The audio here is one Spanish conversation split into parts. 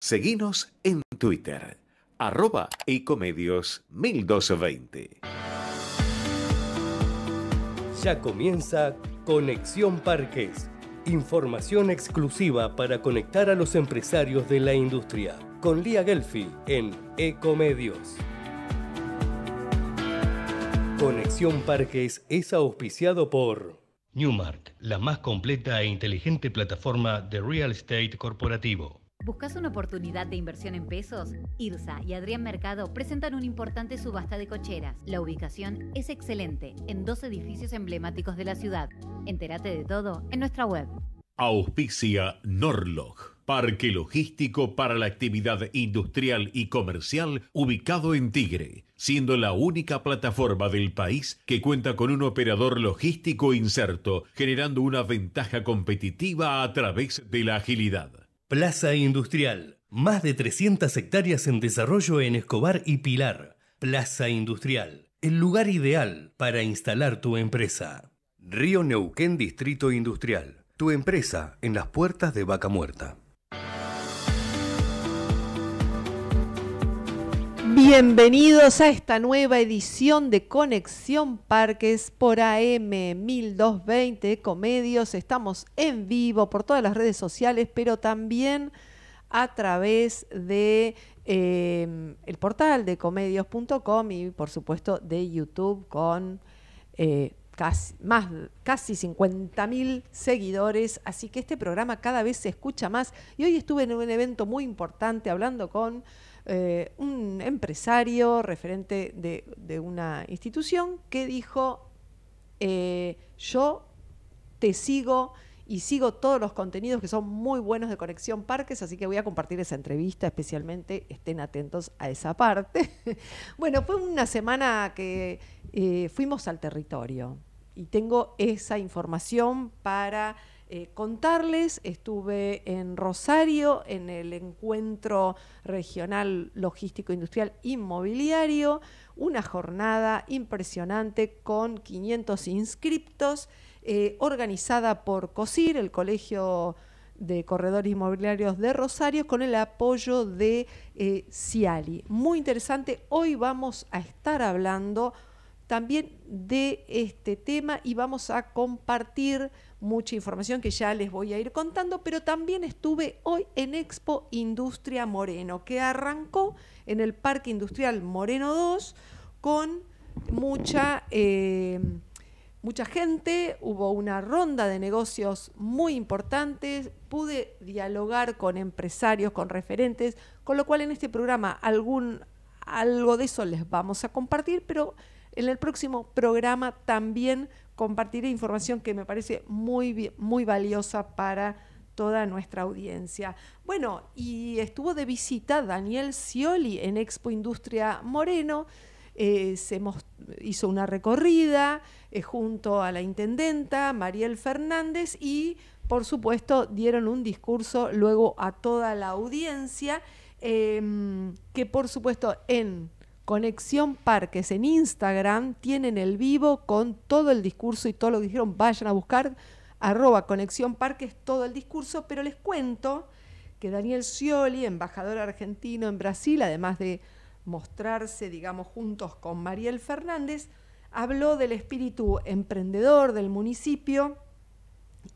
Seguinos en Twitter, arroba ecomedios 1220. Ya comienza Conexión Parques. Información exclusiva para conectar a los empresarios de la industria. Con Lía Gelfi en Ecomedios. Conexión Parques es auspiciado por Newmark, la más completa e inteligente plataforma de real estate corporativo. ¿Buscas una oportunidad de inversión en pesos? IRSA y Adrián Mercado presentan una importante subasta de cocheras. La ubicación es excelente, en dos edificios emblemáticos de la ciudad. Entérate de todo en nuestra web. Auspicia Norlog, parque logístico para la actividad industrial y comercial ubicado en Tigre, siendo la única plataforma del país que cuenta con un operador logístico inserto, generando una ventaja competitiva a través de la agilidad. Plaza Industrial. Más de 300 hectáreas en desarrollo en Escobar y Pilar. Plaza Industrial. El lugar ideal para instalar tu empresa. Río Neuquén Distrito Industrial. Tu empresa en las puertas de Vaca Muerta. Bienvenidos a esta nueva edición de Conexión Parques por AM 1220 Comedios. Estamos en vivo por todas las redes sociales, pero también a través de eh, el portal de comedios.com y por supuesto de YouTube con eh, casi, más, casi 50.000 seguidores. Así que este programa cada vez se escucha más. Y hoy estuve en un evento muy importante hablando con eh, un empresario referente de, una institución que dijo, eh, yo te sigo y sigo todos los contenidos que son muy buenos de Conexión Parques, así que voy a compartir esa entrevista, especialmente estén atentos a esa parte. bueno, fue una semana que eh, fuimos al territorio y tengo esa información para eh, contarles. Estuve en Rosario en el encuentro regional logístico industrial inmobiliario, una jornada impresionante con 500 inscriptos, eh, organizada por COSIR, el Colegio de Corredores Inmobiliarios de Rosario, con el apoyo de eh, Ciali. Muy interesante, hoy vamos a estar hablando también de este tema y vamos a compartir mucha información que ya les voy a ir contando, pero también estuve hoy en Expo Industria Moreno, que arrancó en el Parque Industrial Moreno 2 con mucha, eh, mucha gente, hubo una ronda de negocios muy importantes, pude dialogar con empresarios, con referentes, con lo cual en este programa algún, algo de eso les vamos a compartir, pero en el próximo programa también compartiré información que me parece muy, muy valiosa para toda nuestra audiencia. Bueno, y estuvo de visita Daniel Scioli en Expo Industria Moreno. Eh, se hizo una recorrida eh, junto a la intendenta Mariel Fernández y por supuesto dieron un discurso luego a toda la audiencia em, que por supuesto en Conexión Parques en Instagram tienen el vivo con todo el discurso y todo lo que dijeron. Vayan a buscar arroba Conexión Parques todo el discurso, pero les cuento que Daniel Scioli, embajador argentino en Brasil, además de mostrarse, digamos, juntos con Mariel Fernández, habló del espíritu emprendedor del municipio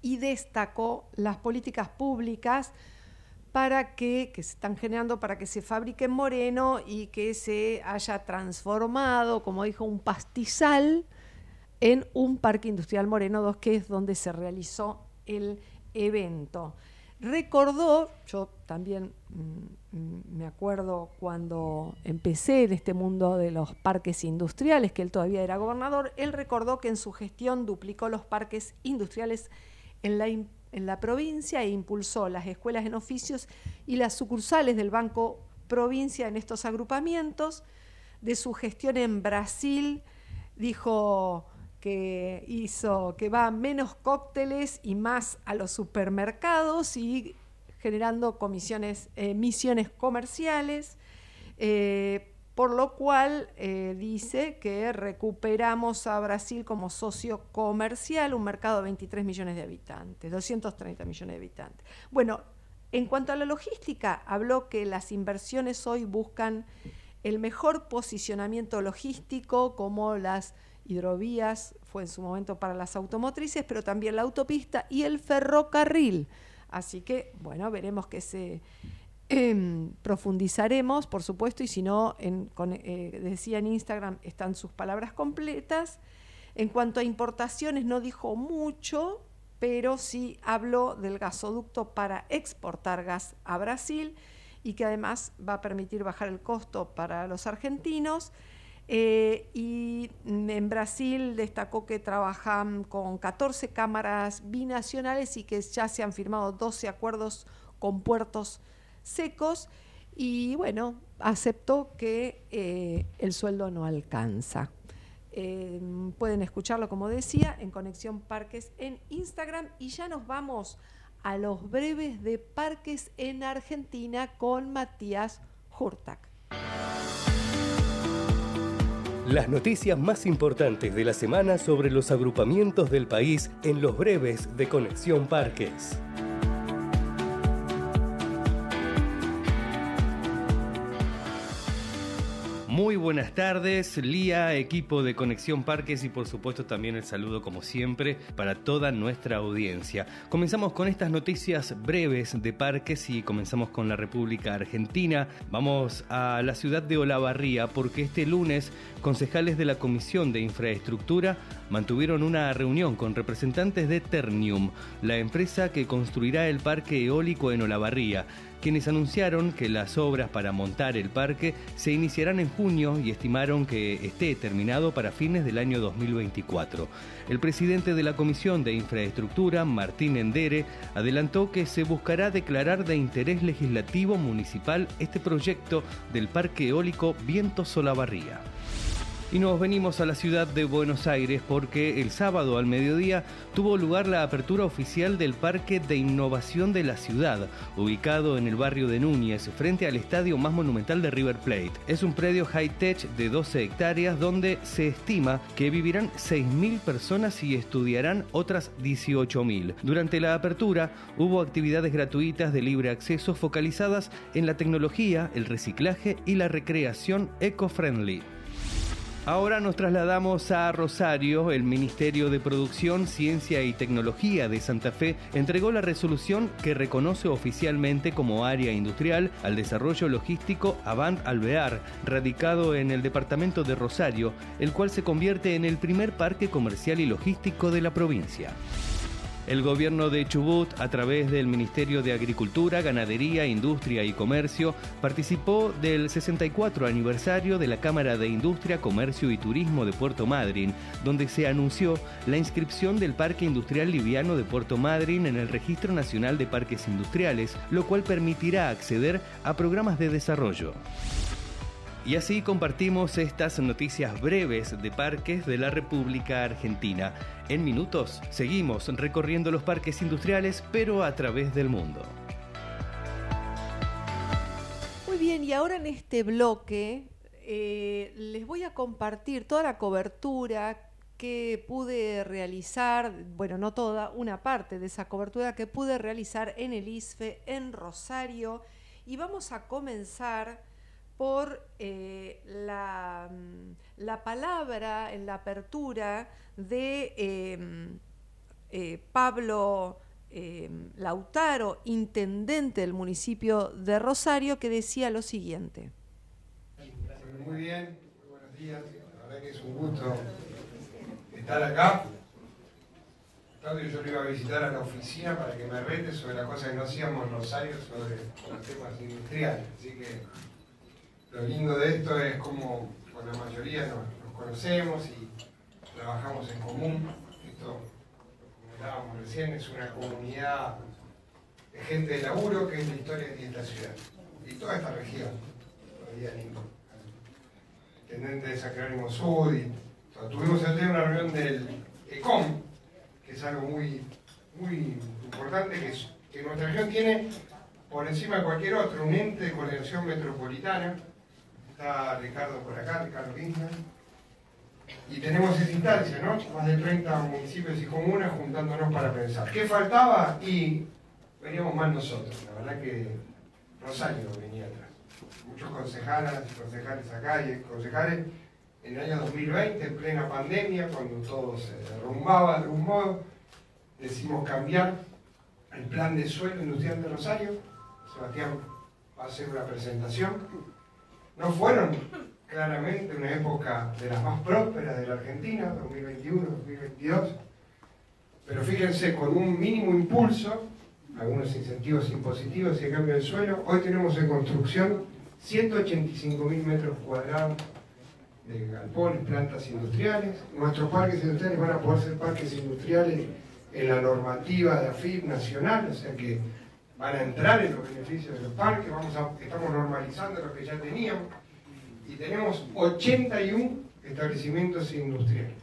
y destacó las políticas públicas para que, se están generando para que se fabrique en Moreno y que se haya transformado, como dijo, un pastizal en un parque industrial Moreno 2, que es donde se realizó el evento. Recordó, yo también mm, me acuerdo cuando empecé en este mundo de los parques industriales, que él todavía era gobernador, él recordó que en su gestión duplicó los parques industriales en la en la provincia e impulsó las escuelas en oficios y las sucursales del Banco Provincia en estos agrupamientos. De su gestión en Brasil dijo que hizo que va menos cócteles y más a los supermercados y generando comisiones, eh, misiones comerciales. Eh, por lo cual eh, dice que recuperamos a Brasil como socio comercial, un mercado de 23 millones de habitantes, 230 millones de habitantes. Bueno, En cuanto a la logística, habló que las inversiones hoy buscan el mejor posicionamiento logístico, como las hidrovías, fue en su momento para las automotrices, pero también la autopista y el ferrocarril. Así que, bueno, veremos que se profundizaremos, por supuesto, y si no, eh, decía en Instagram, están sus palabras completas. En cuanto a importaciones, no dijo mucho, pero sí habló del gasoducto para exportar gas a Brasil y que además va a permitir bajar el costo para los argentinos. Eh, y en Brasil destacó que trabajan con 14 cámaras binacionales y que ya se han firmado 12 acuerdos con puertos secos. Y bueno, aceptó que eh, el sueldo no alcanza. Em, pueden escucharlo, como decía, en Conexión Parques en Instagram. Y ya nos vamos a los breves de Parques en Argentina con Matías Hurtak. Las noticias más importantes de la semana sobre los agrupamientos del país en los breves de Conexión Parques. Muy buenas tardes, Lía, equipo de Conexión Parques y por supuesto también el saludo como siempre para toda nuestra audiencia. Comenzamos con estas noticias breves de parques y comenzamos con la República Argentina. Vamos a la ciudad de Olavarría porque este lunes concejales de la Comisión de Infraestructura mantuvieron una reunión con representantes de Ternium, la empresa que construirá el parque eólico en Olavarría quienes anunciaron que las obras para montar el parque se iniciarán en junio y estimaron que esté terminado para fines del año 2024. El presidente de la Comisión de Infraestructura, Martín Endere, adelantó que se buscará declarar de interés legislativo municipal este proyecto del Parque Eólico Viento Solabarría. Y nos venimos a la ciudad de Buenos Aires porque el sábado al mediodía tuvo lugar la apertura oficial del Parque de Innovación de la Ciudad, ubicado en el barrio de Núñez, frente al estadio más monumental de River Plate. Es un predio high-tech de 12 hectáreas donde se estima que vivirán 6.000 personas y estudiarán otras 18.000. Durante la apertura hubo actividades gratuitas de libre acceso focalizadas en la tecnología, el reciclaje y la recreación eco-friendly. Ahora nos trasladamos a Rosario. El Ministerio de Producción, Ciencia y Tecnología de Santa Fe entregó la resolución que reconoce oficialmente como área industrial al desarrollo logístico Avant Alvear, radicado en el departamento de Rosario, el cual se convierte en el primer parque comercial y logístico de la provincia. El gobierno de Chubut, a través del Ministerio de Agricultura, Ganadería, Industria y Comercio, participó del 64 aniversario de la Cámara de Industria, Comercio y Turismo de Puerto Madryn, donde se anunció la inscripción del Parque Industrial Liviano de Puerto Madryn en el Registro Nacional de Parques Industriales, lo cual permitirá acceder a programas de desarrollo. Y así compartimos estas noticias breves de parques de la República Argentina. En minutos seguimos recorriendo los parques industriales, pero a través del mundo. Muy bien, y ahora en este bloque eh, les voy a compartir toda la cobertura que pude realizar, bueno, no toda, una parte de esa cobertura que pude realizar en el ISFE, en Rosario, y vamos a comenzar por eh, mm, la, palabra en la apertura de em, eh, Pablo em, Lautaro, intendente del municipio de Rosario, que decía lo siguiente. Muy bien, muy buenos días. La verdad que es un gusto estar acá. Claudio, yo lo iba a visitar a la oficina para que me rete sobre las cosas que no hacíamos en Rosario sobre los temas industriales. Así que lo lindo de esto es como con la mayoría nos, conocemos y trabajamos en común. Esto, como hablábamos recién, es una comunidad de gente de laburo que es la historia de esta ciudad y toda esta región. Todavía el intendente de Sacrónimo Sud y tuvimos el día una reunión del ECOM, que es algo muy, muy importante que, nuestra región tiene por encima de cualquier otro, un ente de coordinación metropolitana Está Ricardo por acá, Ricardo Kirchner. Y tenemos esa instancia, ¿no? Más de 30 municipios y comunas juntándonos para pensar. ¿Qué faltaba? Y veníamos mal nosotros. La verdad que Rosario venía atrás. Muchos concejalas y concejales acá y concejales en el año 2020, en plena pandemia, cuando todo se derrumbaba de algún modo, decimos cambiar el plan de suelo industrial de Rosario. Sebastián va a hacer una presentación. No fueron claramente una época de las más prósperas de la Argentina, 2021-2022, pero fíjense, con un mínimo impulso, algunos incentivos impositivos y el cambio de suelo, hoy tenemos en construcción 185.000 metros cuadrados de galpones, plantas industriales. Nuestros parques industriales van a poder ser parques industriales en la normativa de AFIP nacional, o sea que van a entrar en los beneficios de los parques, vamos a, estamos normalizando lo que ya teníamos y tenemos 81 establecimientos industriales.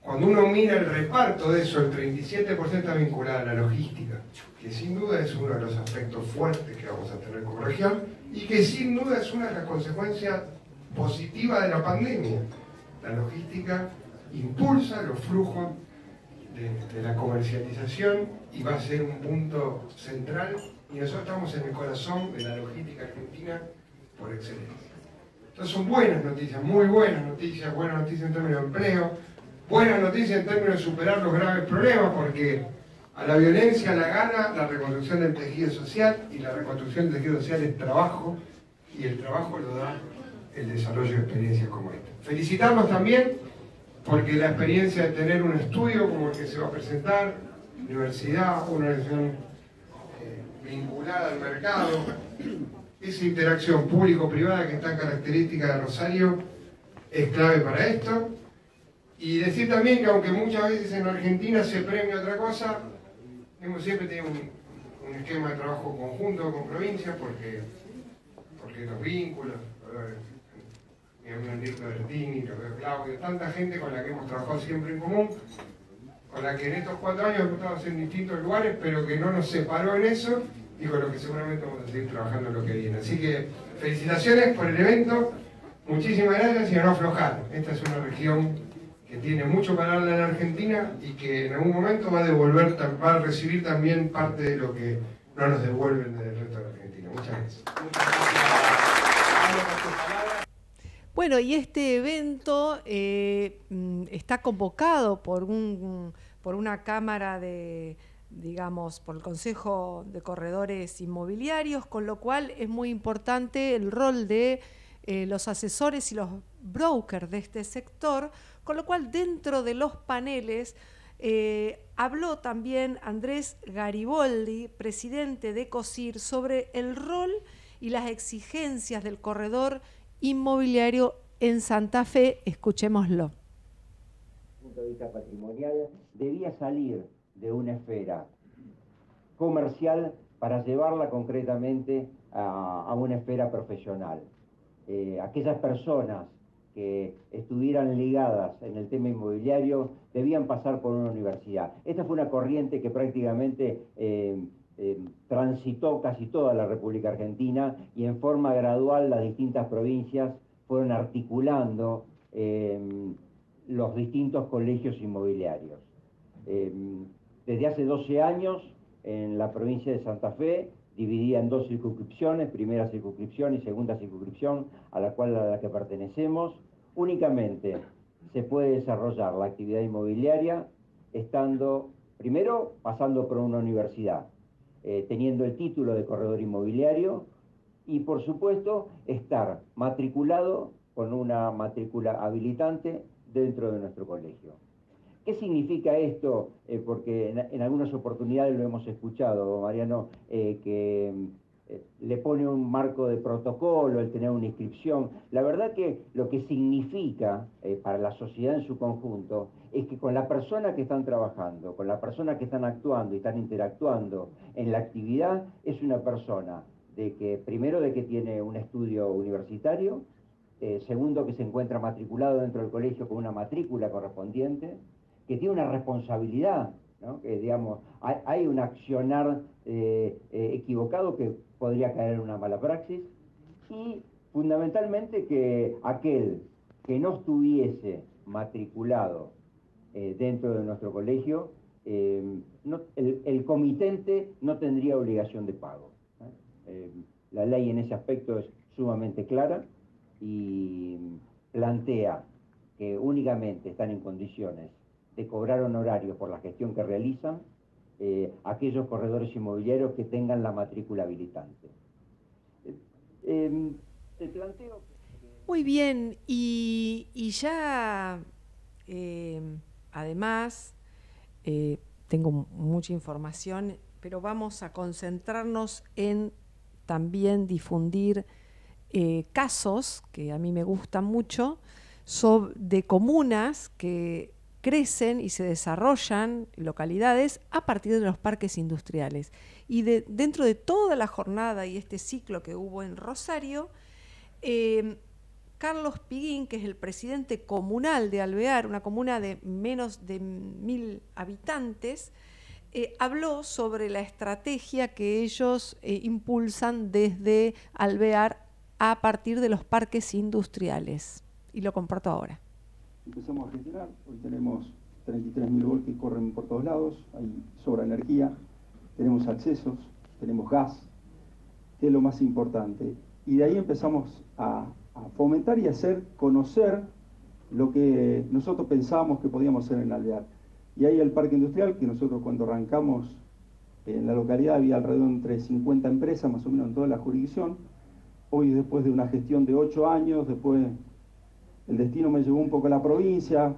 Cuando uno mira el reparto de eso, el 37% está vinculado a la logística, que sin duda es uno de los aspectos fuertes que vamos a tener como región y que sin duda es una de las consecuencias positivas de la pandemia. La logística impulsa los flujos de, la comercialización y va a ser un punto central y nosotros estamos en el corazón de la logística argentina por excelencia. Entonces son buenas noticias, muy buenas noticias, buenas noticias en términos de empleo, buenas noticias en términos de superar los graves problemas porque a la violencia la gana la reconstrucción del tejido social y la reconstrucción del tejido social es trabajo y el trabajo lo da el desarrollo de experiencias como esta. Felicitarlos también porque la experiencia de tener un estudio como el que se va a presentar, universidad, una organización eh, vinculada al mercado, esa interacción público-privada que está característica de Rosario es clave para esto. Y decir también que aunque muchas veces en Argentina se premia otra cosa, hemos siempre tenido un, esquema de trabajo conjunto con provincias porque, porque los vínculos, mi amigo Enrique Bertini, lo veo Claudio, tanta gente con la que hemos trabajado siempre en común, con la que en estos cuatro años hemos estado en distintos lugares, pero que no nos separó en eso y con lo que seguramente vamos a seguir trabajando lo que viene. Así que felicitaciones por el evento, muchísimas gracias y no aflojar. Esta es una región que tiene mucho para darle en Argentina y que en algún momento va a devolver, va a recibir también parte de lo que no nos devuelven del resto de la Argentina. Muchas gracias. Bueno, y este evento eh, mm, está convocado por, un, por una Cámara de, digamos, por el Consejo de Corredores Inmobiliarios, con lo cual es muy importante el rol de eh, los asesores y los brokers de este sector, con lo cual dentro de los paneles eh, habló también Andrés Gariboldi, presidente de COSIR, sobre el rol y las exigencias del corredor inmobiliario en Santa Fe. Escuchémoslo. Desde punto de vista patrimonial, debía salir de una esfera comercial para llevarla concretamente a, una esfera profesional. Eh, aquellas personas que estuvieran ligadas en el tema inmobiliario debían pasar por una universidad. Esta fue una corriente que prácticamente eh, eh, transitó casi toda la República Argentina y en forma gradual las distintas provincias fueron articulando los distintos colegios inmobiliarios. Desde hace 12 años, en la provincia de Santa Fe, dividida en dos circunscripciones, primera circunscripción y segunda circunscripción, a la cual a la que pertenecemos, únicamente se puede desarrollar la actividad inmobiliaria estando, primero, pasando por una universidad, eh, teniendo el título de corredor inmobiliario y por supuesto estar matriculado con una matrícula habilitante dentro de nuestro colegio. ¿Qué significa esto? Eh, porque en, algunas oportunidades lo hemos escuchado, Mariano, eh, que le pone un marco de protocolo, el tener una inscripción. La verdad que lo que significa para la sociedad en su conjunto es que con la persona que están trabajando, con la persona que están actuando y están interactuando en la actividad, es una persona de que, primero, de que tiene un estudio universitario, eh, segundo, que se encuentra matriculado dentro del colegio con una matrícula correspondiente, que tiene una responsabilidad, que digamos, hay, un accionar eh, eh, equivocado que podría caer en una mala praxis, y fundamentalmente que aquel que no estuviese matriculado eh, dentro de nuestro colegio el, comitente no tendría obligación de pago. la ley en ese aspecto es sumamente clara y plantea que únicamente están en condiciones de cobrar honorarios por la gestión que realizan aquellos corredores inmobiliarios que tengan la matrícula habilitante. te planteo... Muy bien, y, ya además eh, tengo mucha información, pero vamos a concentrarnos en también difundir eh, casos que a mí me gustan mucho de comunas que crecen y se desarrollan localidades a partir de los parques industriales. Y dentro de toda la jornada y este ciclo que hubo en Rosario, eh, Carlos Piguín, que es el presidente comunal de Alvear, una comuna de menos de mil habitantes, eh, habló sobre la estrategia que ellos eh, impulsan desde Alvear a partir de los parques industriales. Y lo comparto ahora. Empezamos a gestionar, hoy tenemos 33.000 volts que corren por todos lados, hay sobra energía, tenemos accesos, tenemos gas, que es lo más importante. Y de ahí empezamos a fomentar y hacer conocer lo que nosotros pensábamos que podíamos hacer en Alvear. Y ahí el parque industrial, que nosotros cuando arrancamos en la localidad había alrededor de entre 50 empresas, más o menos en toda la jurisdicción. Hoy, después de una gestión de 8 años, después el destino me llevó un poco a la provincia,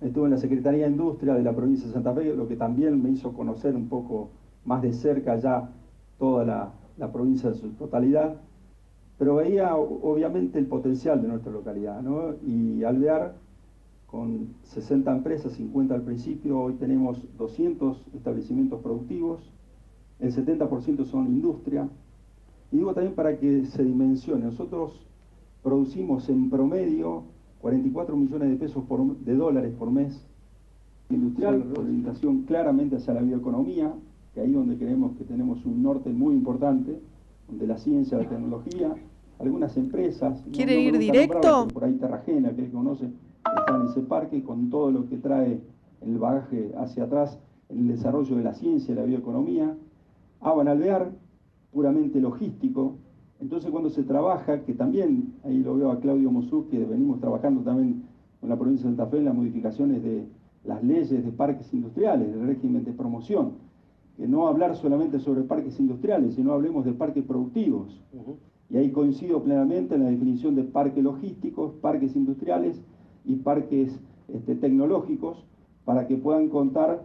estuve en la Secretaría de Industria de la provincia de Santa Fe, lo que también me hizo conocer un poco más de cerca ya toda la, provincia en su totalidad. Pero veía obviamente el potencial de nuestra localidad, ¿no? Y Alvear, con 60 empresas, 50 al principio, hoy tenemos 200 establecimientos productivos, el 70% son industria, y digo también para que se dimensione, nosotros producimos en promedio 44 millones de pesos de dólares por mes industrial, orientación claramente hacia la bioeconomía, que ahí donde creemos que tenemos un norte muy importante, de la ciencia, la tecnología, algunas empresas. ¿Quiere ir directo? Por ahí Terrajena, que él conoce, está en ese parque con todo lo que trae el bagaje hacia atrás en el desarrollo de la ciencia la bioeconomía. Alvear, puramente logístico. Entonces cuando se trabaja, que también, ahí lo veo a Claudio Mosú, que venimos trabajando también con la provincia de Santa Fe en las modificaciones de las leyes de parques industriales, del régimen de promoción que no hablar solamente sobre parques industriales, sino hablemos de parques productivos. Y ahí coincido plenamente en la definición de parques logísticos, parques industriales y parques este, tecnológicos para que puedan contar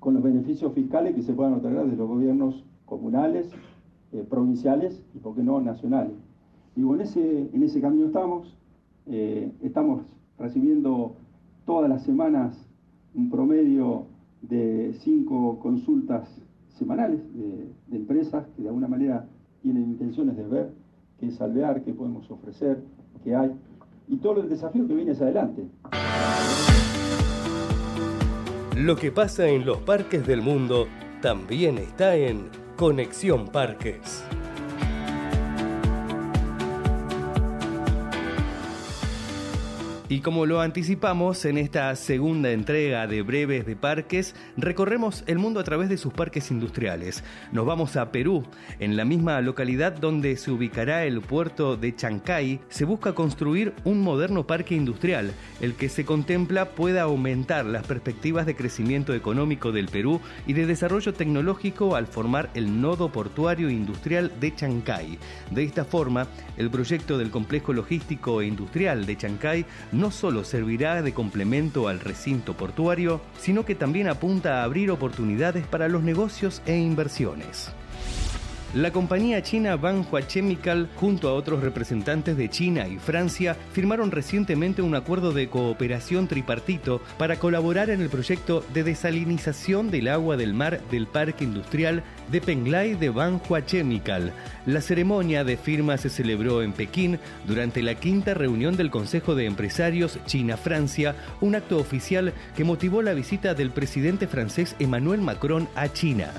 con los beneficios fiscales que se puedan otorgar de los gobiernos comunales, eh, provinciales y, por qué no, nacionales. Y en ese, en ese camino estamos. Eh, estamos recibiendo todas las semanas un promedio de cinco consultas semanales de, empresas que de alguna manera tienen intenciones de ver qué es alvear, qué podemos ofrecer, qué hay, y todo el desafío que viene hacia adelante. Lo que pasa en los parques del mundo también está en Conexión Parques. Y como lo anticipamos en esta segunda entrega de Breves de Parques, recorremos el mundo a través de sus parques industriales. Nos vamos a Perú, en la misma localidad donde se ubicará el puerto de Chancay, se busca construir un moderno parque industrial, el que se contempla pueda aumentar las perspectivas de crecimiento económico del Perú y de desarrollo tecnológico al formar el nodo portuario industrial de Chancay. De esta forma, el proyecto del complejo logístico e industrial de Chancay no solo servirá de complemento al recinto portuario, sino que también apunta a abrir oportunidades para los negocios e inversiones. La compañía china Banhua Chemical, junto a otros representantes de China y Francia, firmaron recientemente un acuerdo de cooperación tripartito para colaborar en el proyecto de desalinización del agua del mar del Parque Industrial de Penglai de Banhua Chemical. La ceremonia de firma se celebró en Pekín durante la quinta reunión del Consejo de Empresarios China-Francia, un acto oficial que motivó la visita del presidente francés Emmanuel Macron a China.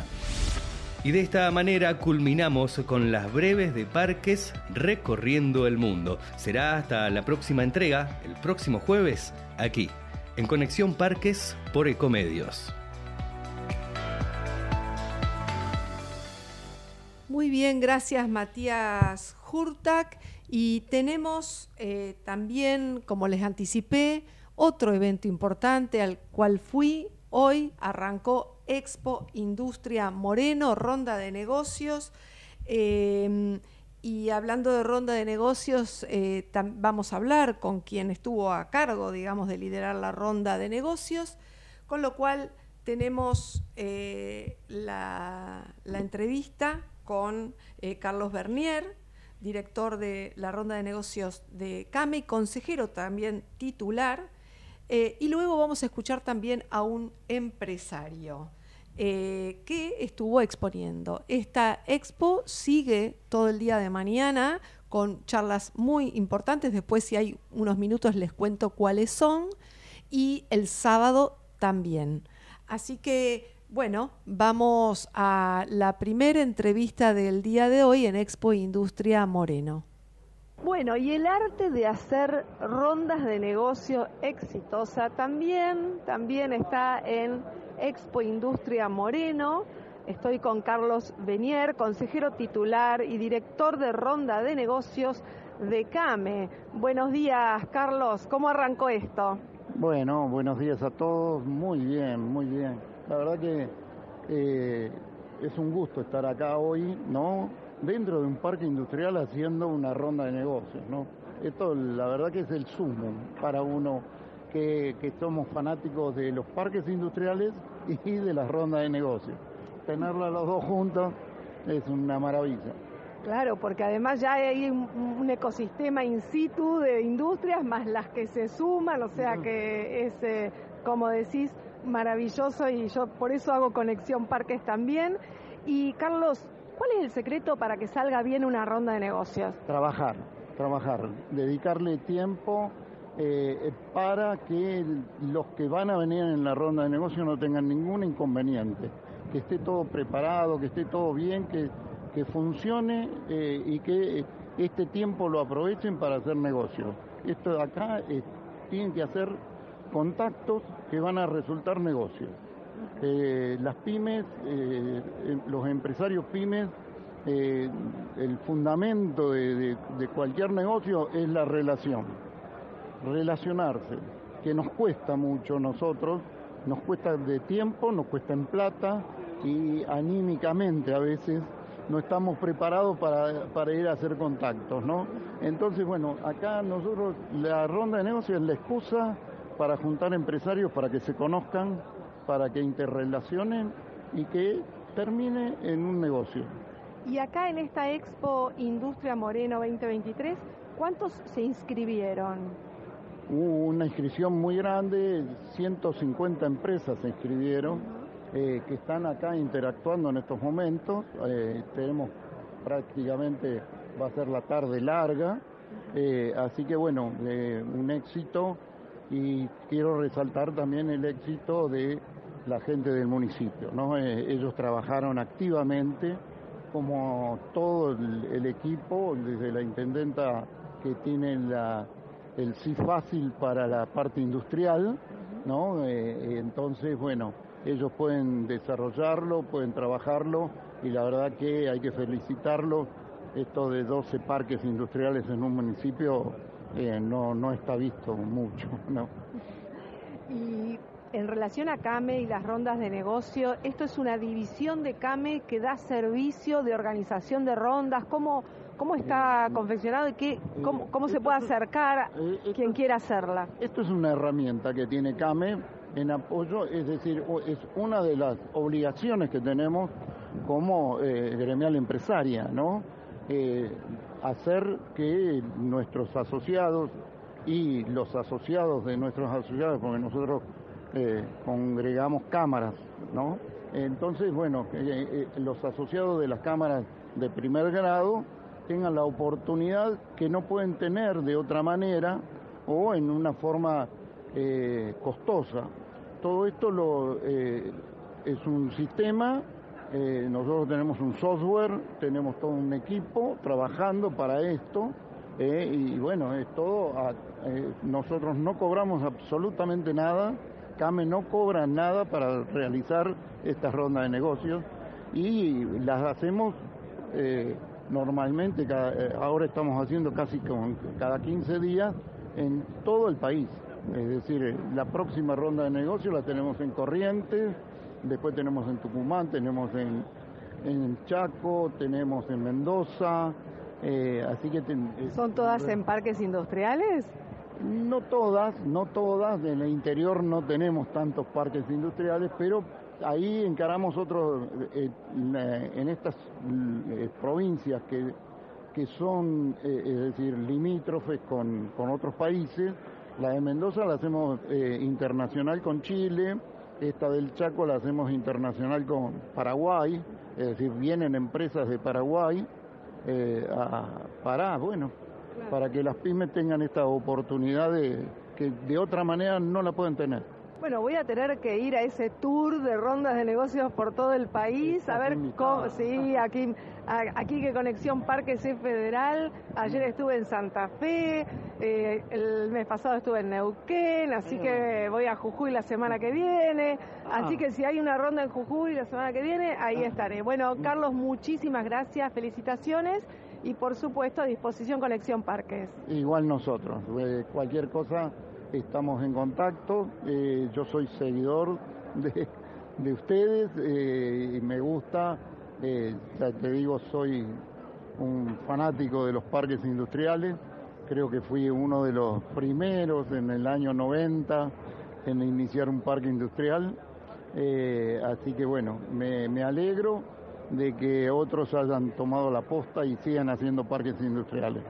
Y de esta manera culminamos con las breves de parques recorriendo el mundo. Será hasta la próxima entrega, el próximo jueves, aquí, en Conexión Parques por Ecomedios. Muy bien, gracias Matías Hurtak. Y tenemos eh, también, como les anticipé, otro evento importante al cual fui Hoy arrancó Expo Industria Moreno, ronda de negocios. Em, y hablando de ronda de negocios, eh, vamos a hablar con quien estuvo a cargo, digamos, de liderar la ronda de negocios, con lo cual tenemos eh, la, entrevista con eh, Carlos Bernier, director de la ronda de negocios de CAME, consejero también titular, y luego vamos a escuchar también a un empresario. Eh, que estuvo exponiendo. Esta expo sigue todo el día de mañana con charlas muy importantes. Después, si hay unos minutos, les cuento cuáles son. Y el sábado también. Así que, bueno, vamos a la primera entrevista del día de hoy en Expo Industria Moreno. Bueno, y el arte de hacer rondas de negocio exitosa también, también está en Expo Industria Moreno. Estoy con Carlos Benier, consejero titular y director de ronda de negocios de CAME. Buenos días, Carlos. ¿Cómo arrancó esto? Bueno, buenos días a todos. Muy bien, muy bien. La verdad que eh, es un gusto estar acá hoy, ¿no? Dentro de un parque industrial haciendo una ronda de negocios, ¿no? Esto, la verdad que es el sumo para uno que, somos fanáticos de los parques industriales y de las rondas de negocios. Tenerla los dos juntos es una maravilla. Claro, porque además ya hay un, ecosistema in situ de industrias más las que se suman, o sea que es, eh, como decís, maravilloso y yo por eso hago conexión parques también. Y Carlos, ¿cuál es el secreto para que salga bien una ronda de negocios? Trabajar, trabajar, dedicarle tiempo, eh, para que los que van a venir en la ronda de negocio no tengan ningún inconveniente, que esté todo preparado, que esté todo bien, que, que funcione eh, y que este tiempo lo aprovechen para hacer negocio. Esto de acá tienen que hacer contactos que van a resultar negocios. Las pymes, los empresarios pymes, el fundamento de cualquier negocio es la relación relacionarse, que nos cuesta mucho nosotros, nos cuesta de tiempo, nos cuesta en plata y anímicamente a veces no estamos preparados para, ir a hacer contactos, ¿no? Entonces, bueno, acá nosotros, la ronda de negocios es la excusa para juntar empresarios, para que se conozcan, para que interrelacionen y que termine en un negocio. Y acá en esta Expo Industria Moreno 2023, ¿cuántos se inscribieron? Hubo una inscripción muy grande, 150 empresas se inscribieron, eh, que están acá interactuando en estos momentos. Eh, tenemos prácticamente, va a ser la tarde larga, eh, así que bueno, un éxito y quiero resaltar también el éxito de la gente del municipio. ¿no? ellos trabajaron activamente como todo el equipo, desde la intendenta que tiene la el sí fácil para la parte industrial, ¿no? Eh, entonces, bueno, ellos pueden desarrollarlo, pueden trabajarlo y la verdad que hay que felicitarlo. Esto de 12 parques industriales en un municipio eh, no, no está visto mucho, ¿no? Y en relación a CAME y las rondas de negocio, esto es una división de CAME que da servicio de organización de rondas. ¿Cómo, ¿Cómo está confeccionado y qué, cómo, se puede acercar eh, quien quiera hacerla? Esto es una herramienta que tiene CAME en apoyo, es decir, es una de las obligaciones que tenemos como eh, gremial empresaria, ¿no? Eh, hacer que nuestros asociados y los asociados de nuestros asociados, porque nosotros congregamos cámaras, ¿no? Entonces, bueno, los asociados de las cámaras de primer grado tengan la oportunidad que no pueden tener de otra manera o en una forma eh, costosa. Todo esto lo, eh, es un sistema, eh, nosotros tenemos un software, tenemos todo un equipo trabajando para esto y bueno, es todo, nosotros no cobramos absolutamente nada, CAME no cobra nada para realizar esta ronda de negocios y las hacemos eh, normalmente, eh, ahora estamos haciendo casi con, cada 15 días en todo el país. Es decir, la próxima ronda de negocio la tenemos en Corrientes, después tenemos en Tucumán, tenemos en, en Chaco, tenemos en Mendoza, así que... ¿Son todas en parques industriales? No todas, no todas, en el interior no tenemos tantos parques industriales, pero ahí encaramos otros, eh, en estas eh, provincias que, que son, eh, es decir, limítrofes con, con, otros países, la de Mendoza la hacemos internacional con Chile, esta del Chaco la hacemos internacional con Paraguay, es decir, vienen empresas de Paraguay a, para, bueno, para que las pymes tengan esta oportunidad de, que de otra manera no la pueden tener. Bueno, voy a tener que ir a ese tour de rondas de negocios por todo el país, a ver cómo, sí, aquí, aquí que Conexión Parque es federal, ayer estuve en Santa Fe, eh, el mes pasado estuve en Neuquén, así que voy a Jujuy la semana que viene, así ah. que si hay una ronda en Jujuy la semana que viene, ahí ah. estaré. Bueno, Carlos, muchísimas gracias, felicitaciones y por supuesto a disposición Conexión Parques. Igual nosotros, eh, cualquier cosa estamos en contacto, eh, yo soy seguidor de, de ustedes eh, y me gusta, ya te digo, soy un fanático de los parques industriales, creo que fui uno de los primeros en el año 90 en iniciar un parque industrial, así que bueno, me, me alegro de que otros hayan tomado la posta y sigan haciendo parques industriales.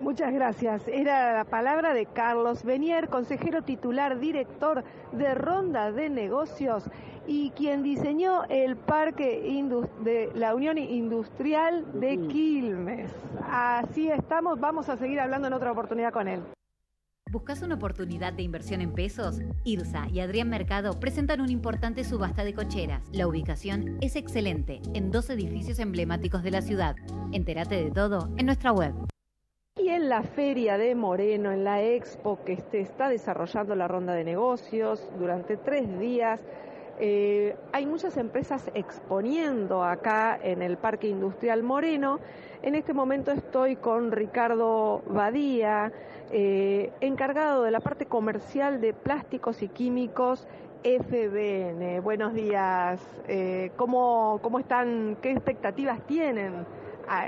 Muchas gracias. Era la palabra de Carlos Benier, consejero titular, director de Ronda de Negocios y quien diseñó el parque de la Unión Industrial de Quilmes. Así estamos, vamos a seguir hablando en otra oportunidad con él. ¿Buscas una oportunidad de inversión en pesos? IRSA y Adrián Mercado presentan una importante subasta de cocheras. La ubicación es excelente, en dos edificios emblemáticos de la ciudad. Entérate de todo en nuestra web. Y en la feria de Moreno, en la expo que se está desarrollando la ronda de negocios durante tres días, eh, hay muchas empresas exponiendo acá en el Parque Industrial Moreno. En este momento estoy con Ricardo Badía, eh, encargado de la parte comercial de plásticos y químicos FBN. Buenos días. Eh, ¿cómo, ¿Cómo están? ¿Qué expectativas tienen?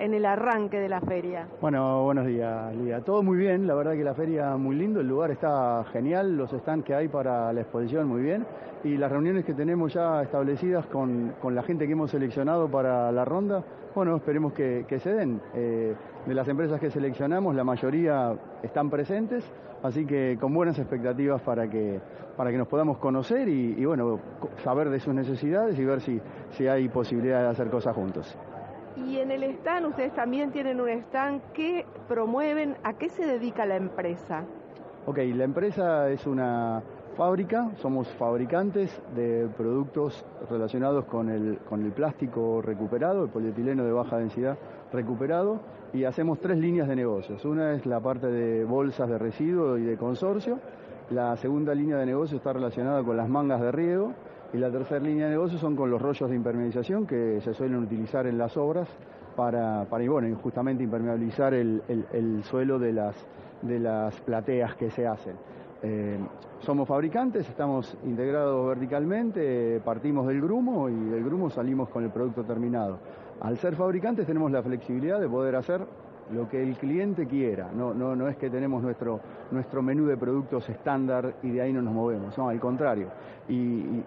En el arranque de la feria? Bueno, buenos días, Lía. Todo muy bien, la verdad que la feria muy lindo, el lugar está genial, los stands que hay para la exposición muy bien y las reuniones que tenemos ya establecidas con, la gente que hemos seleccionado para la ronda, bueno, esperemos que, se den. Eh, de las empresas que seleccionamos, la mayoría están presentes, así que con buenas expectativas para que, para que nos podamos conocer y, y bueno, saber de sus necesidades y ver si, si hay posibilidad de hacer cosas juntos. Y en el stand, ustedes también tienen un stand que promueven, ¿a qué se dedica la empresa? Ok, la empresa es una fábrica, somos fabricantes de productos relacionados con el, con el plástico recuperado, el polietileno de baja densidad recuperado, y hacemos tres líneas de negocios. Una es la parte de bolsas de residuo y de consorcio, la segunda línea de negocio está relacionada con las mangas de riego, y la tercera línea de negocio son con los rollos de impermeabilización que se suelen utilizar en las obras para, para bueno, justamente impermeabilizar el, suelo de las, de las plateas que se hacen. Eh, somos fabricantes, estamos integrados verticalmente, partimos del grumo y del grumo salimos con el producto terminado. Al ser fabricantes tenemos la flexibilidad de poder hacer lo que el cliente quiera. No, no, no es que tenemos nuestro, nuestro menú de productos estándar y de ahí no nos movemos, no, al contrario. Y,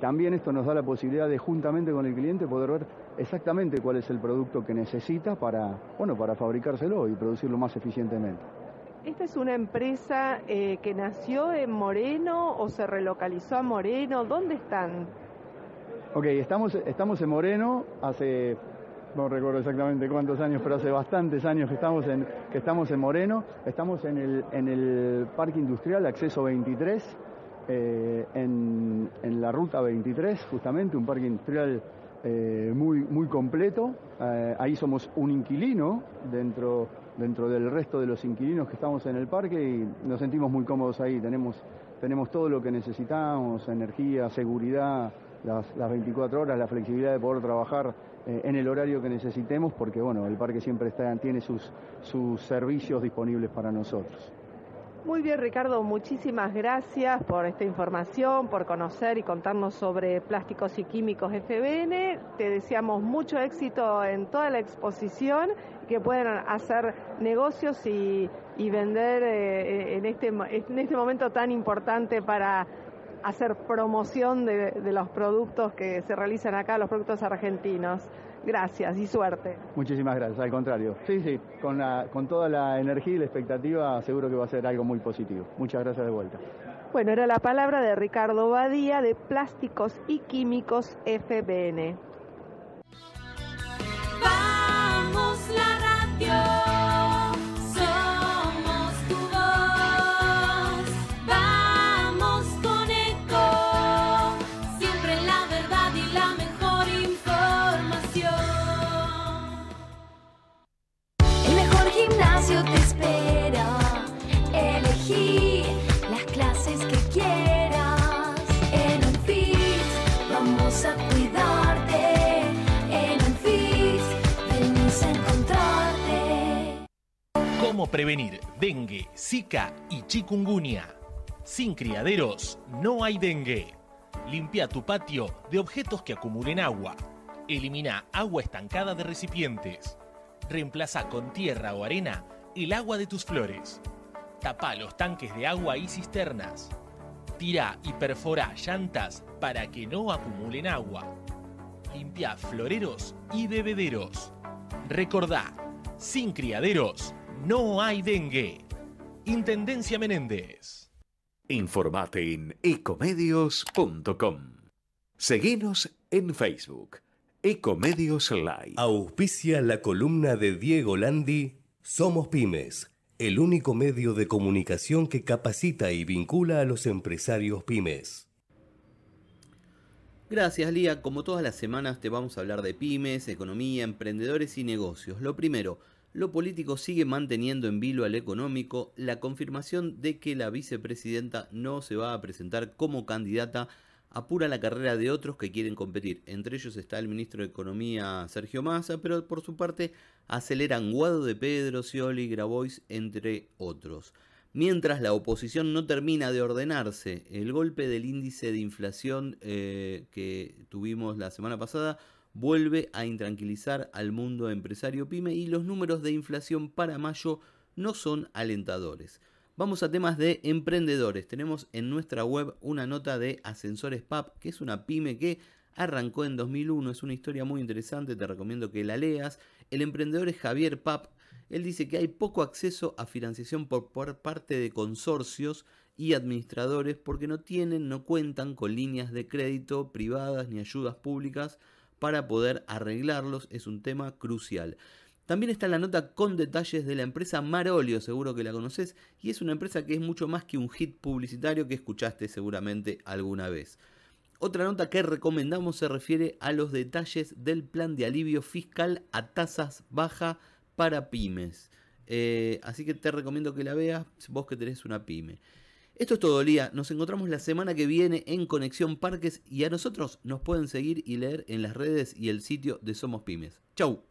también esto nos da la posibilidad de juntamente con el cliente poder ver exactamente cuál es el producto que necesita para, bueno, para fabricárselo y producirlo más eficientemente. ¿Esta es una empresa eh, que nació en Moreno o se relocalizó a Moreno? ¿Dónde están? Ok, estamos, estamos en Moreno hace no recuerdo exactamente cuántos años, pero hace bastantes años que estamos en, que estamos en Moreno, estamos en el, en el Parque Industrial Acceso 23, eh, en, la Ruta 23, justamente, un parque industrial eh, muy, muy completo. Eh, ahí somos un inquilino dentro, dentro del resto de los inquilinos que estamos en el parque y nos sentimos muy cómodos ahí. Tenemos, tenemos todo lo que necesitamos, energía, seguridad, las, 24 horas, la flexibilidad de poder trabajar eh, en el horario que necesitemos, porque bueno, el parque siempre está, tiene sus, sus servicios disponibles para nosotros. Muy bien, Ricardo, muchísimas gracias por esta información, por conocer y contarnos sobre plásticos y químicos FBN. Te deseamos mucho éxito en toda la exposición, que puedan hacer negocios y, vender eh, en, este, en este momento tan importante para hacer promoción de, de los productos que se realizan acá, los productos argentinos. Gracias y suerte. Muchísimas gracias, al contrario. Sí, sí, con, con toda la energía y la expectativa seguro que va a ser algo muy positivo. Muchas gracias de vuelta. Bueno, era la palabra de Ricardo Badía de Plásticos y Químicos FBN. Vamos la radio. Y chikungunya. Sin criaderos no hay dengue. Limpia tu patio de objetos que acumulen agua. Elimina agua estancada de recipientes. Reemplaza con tierra o arena el agua de tus flores. Tapa los tanques de agua y cisternas. Tira y perfora llantas para que no acumulen agua. Limpia floreros y bebederos. Recordá, sin criaderos no hay dengue. Intendencia Menéndez. Informate en ecomedios.com. Seguinos en Facebook. Ecomedios Live. Auspicia la columna de Diego Landi. Somos pymes, el único medio de comunicación que capacita y vincula a los empresarios pymes. Gracias, Lía. Como todas las semanas te vamos a hablar de pymes, economía, emprendedores y negocios. Lo primero, lo político sigue manteniendo en vilo al económico la confirmación de que la vicepresidenta no se va a presentar como candidata apura la carrera de otros que quieren competir. Entre ellos está el ministro de Economía Sergio Massa, pero por su parte aceleran Guado de Pedro, Scioli, Grabois, entre otros. Mientras la oposición no termina de ordenarse, el golpe del índice de inflación eh, que tuvimos la semana pasada vuelve a intranquilizar al mundo empresario pyme y los números de inflación para mayo no son alentadores. Vamos a temas de emprendedores. Tenemos en nuestra web una nota de Ascensores PAP, que es una pyme que arrancó en 2001. Es una historia muy interesante, te recomiendo que la leas. El emprendedor es Javier Pap. Él dice que hay poco acceso a financiación por, por parte de consorcios y administradores porque no tienen, no cuentan con líneas de crédito privadas ni ayudas públicas para poder arreglarlos. Es un tema crucial. También está la nota con detalles de la empresa Marolio, seguro que la conoces, y es una empresa que es mucho más que un hit publicitario que escuchaste seguramente alguna vez. Otra nota que recomendamos se refiere a los detalles del plan de alivio fiscal a tasas bajas para pymes. Eh, así que te recomiendo que la veas vos que tenés una pyme. Esto es todo, Lía. Nos encontramos la semana que viene en Conexión Parques y a nosotros nos pueden seguir y leer en las redes y el sitio de Somos Pymes. Chau.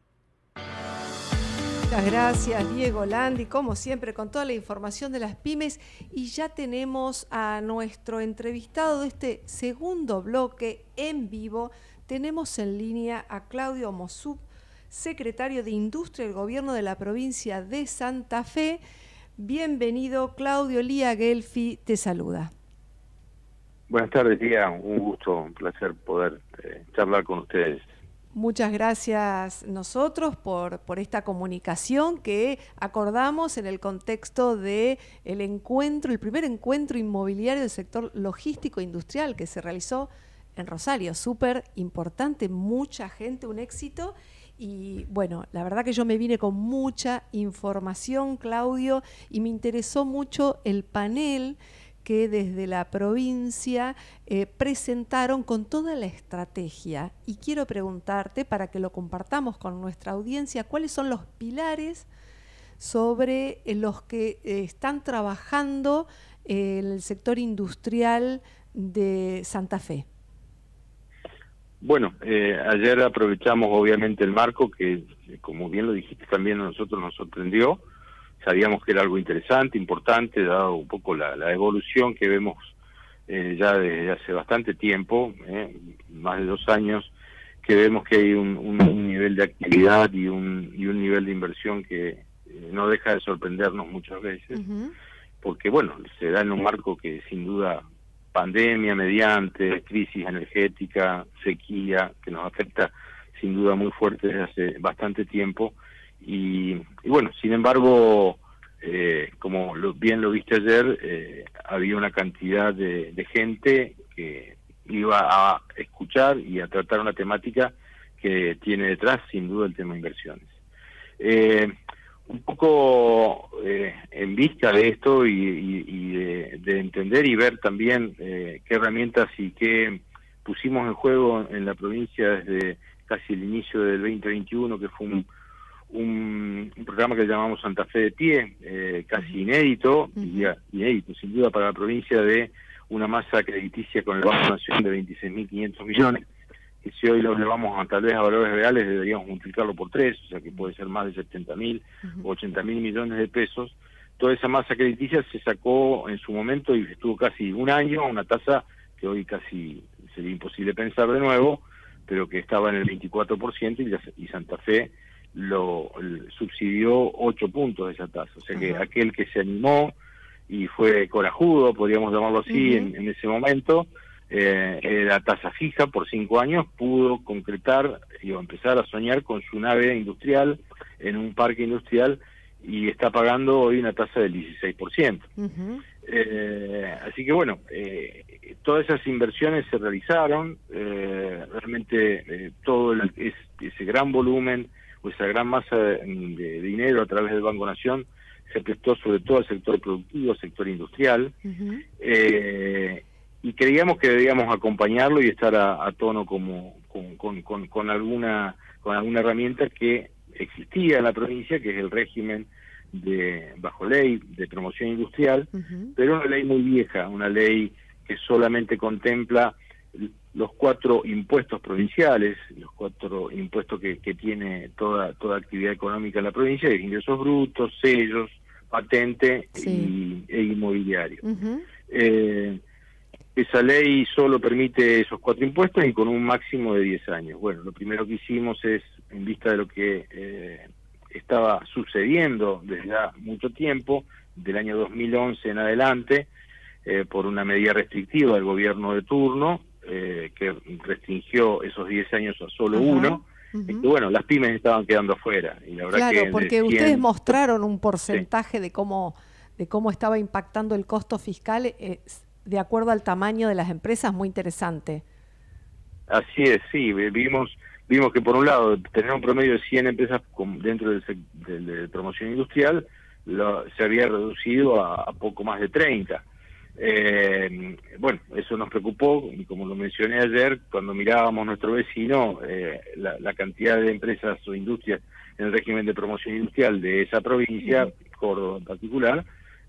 Muchas gracias, Diego Landi, como siempre, con toda la información de las pymes. Y ya tenemos a nuestro entrevistado de este segundo bloque en vivo. Tenemos en línea a Claudio Mosub, secretario de Industria del Gobierno de la provincia de Santa Fe. Bienvenido, Claudio Lía Gelfi te saluda. Buenas tardes, Lía. Un gusto, un placer poder eh, charlar con ustedes. Muchas gracias nosotros por, por esta comunicación que acordamos en el contexto de el encuentro, el primer encuentro inmobiliario del sector logístico industrial que se realizó en Rosario. Súper importante, mucha gente, un éxito y bueno, la verdad que yo me vine con mucha información, Claudio, y me interesó mucho el panel que desde la provincia eh, presentaron con toda la estrategia. Y quiero preguntarte, para que lo compartamos con nuestra audiencia, cuáles son los pilares sobre eh, los que eh, están trabajando el sector industrial de Santa Fe. Bueno, eh, ayer aprovechamos obviamente el marco que, como bien lo dijiste, también a nosotros nos sorprendió. Sabíamos que era algo interesante, importante, dado un poco la, evolución que vemos eh, ya desde hace bastante tiempo, eh, más de dos años, que vemos que hay un, nivel de actividad y un, y un nivel de inversión que no deja de sorprendernos muchas veces, porque bueno, se da en un marco que sin duda pandemia mediante, crisis energética, sequía, que nos afecta sin duda muy fuerte desde hace bastante tiempo. Y, bueno, sin embargo, eh, como bien lo viste ayer, eh, había una cantidad de, gente que iba a escuchar y a tratar una temática que tiene detrás sin duda el tema de inversiones. Eh, un poco eh, en vista de esto y, de, entender y ver también eh, qué herramientas y qué pusimos en juego en la provincia desde casi el inicio del 2021, que fue un, un, programa que llamamos Santa Fe de Pie, eh, casi inédito, y, inédito sin duda para la provincia de una masa crediticia con el Banco Nación de 26.500 millones si hoy lo llevamos a tal vez a valores reales deberíamos multiplicarlo por tres, o sea que puede ser más de 70 mil o 80 mil millones de pesos. Toda esa masa crediticia se sacó en su momento y estuvo casi un año a una tasa que hoy casi sería imposible pensar de nuevo, pero que estaba en el 24% y, y Santa Fe lo subsidió 8 puntos de esa tasa. O sea que aquel que se animó y fue corajudo, podríamos llamarlo así, en ese momento, eh, la tasa fija por cinco años, pudo concretar y empezar a soñar con su nave industrial en un parque industrial y está pagando hoy una tasa del 16%. eh, así que bueno, eh, todas esas inversiones se realizaron, eh, realmente eh, todo ese gran volumen o esa gran masa de, dinero a través del Banco Nación se prestó sobre todo al sector productivo, al sector industrial. eh, y creíamos que debíamos acompañarlo y estar a, tono como con, con, alguna con alguna herramienta que existía en la provincia que es el régimen de bajo ley de promoción industrial pero una ley muy vieja una ley que solamente contempla los cuatro impuestos provinciales los cuatro impuestos que, que tiene toda toda actividad económica en la provincia de ingresos brutos sellos patente y, e inmobiliario. Eh, esa ley solo permite esos cuatro impuestos y con un máximo de 10 años. Bueno, lo primero que hicimos es, en vista de lo que eh, estaba sucediendo desde ya mucho tiempo, del año 2011 en adelante, eh, por una medida restrictiva del gobierno de turno, eh, que restringió esos 10 años a solo uno, y bueno, las pymes estaban quedando afuera. Y la verdad claro, porque ustedes mostraron un porcentaje de cómo de cómo estaba impactando el costo fiscal de acuerdo al tamaño de las empresas, muy interesante. Así es, sí, vimos vimos que por un lado tener un promedio de 100 empresas dentro del, de promoción industrial se había reducido a, poco más de 30. Eh, bueno, eso nos preocupó y como lo mencioné ayer, cuando mirábamos nuestro vecino, eh, la, cantidad de empresas o industrias en el régimen de promoción industrial de esa provincia, Córdoba en particular,